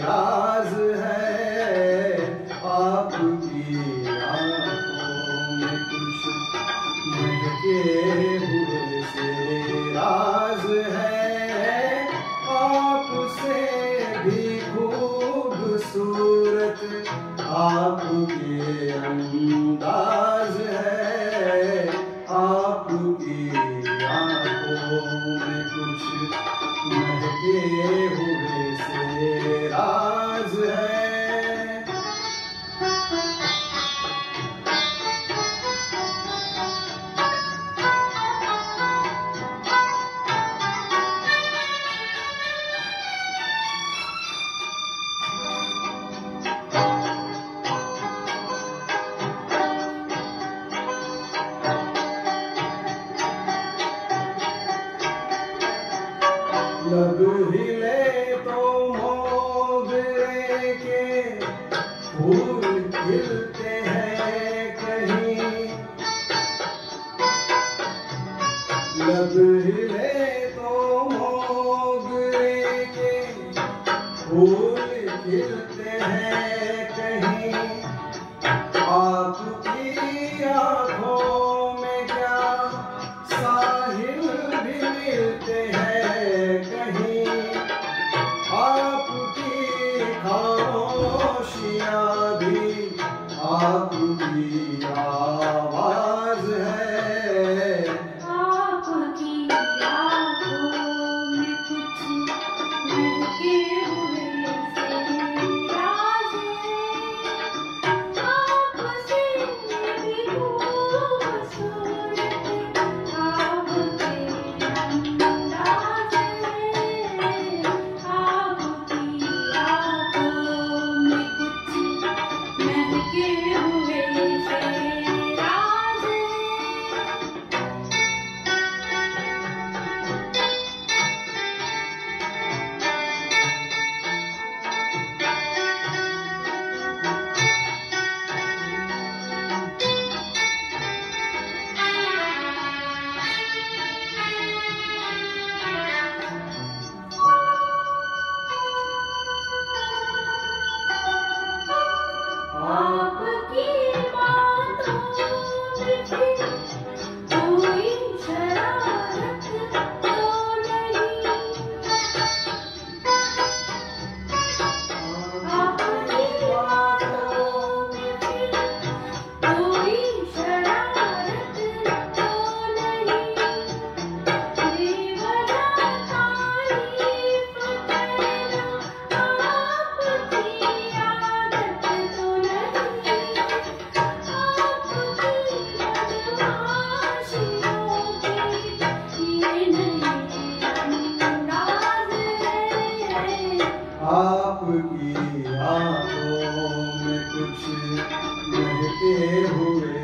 राज है आपकी आँखों में कुछ। महके हुए से राज है आपसे भी खूबसूरत आपके अंदाज है। महके हुए से राज है। तो खिलते हैं कहीं। लब हिले तो मोगरे के फूल खिलते हैं कहीं। आपकी आँखों खामोशियाँ भी आपकी आवाज़ महके हुए आपकी आँखों में कुछ महके हुए।